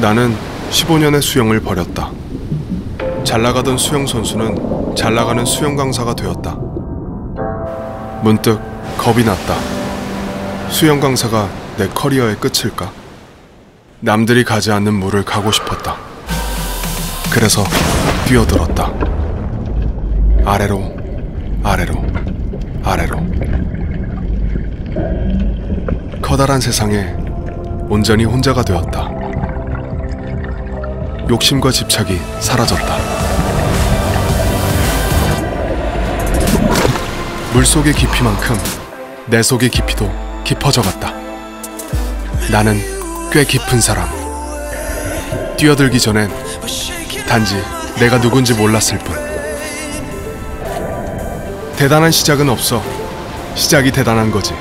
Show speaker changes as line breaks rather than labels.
나는 15년의 수영을 버렸다. 잘 나가던 수영 선수는 잘 나가는 수영 강사가 되었다. 문득 겁이 났다. 수영 강사가 내 커리어의 끝일까? 남들이 가지 않는 물을 가고 싶었다. 그래서 뛰어들었다. 아래로, 아래로, 아래로. 커다란 세상에 온전히 혼자가 되었다. 욕심과 집착이 사라졌다. 물속의 깊이만큼 내 속의 깊이도 깊어져 갔다. 나는 꽤 깊은 사람. 뛰어들기 전엔 단지 내가 누군지 몰랐을 뿐. 대단한 시작은 없어. 시작이 대단한 거지.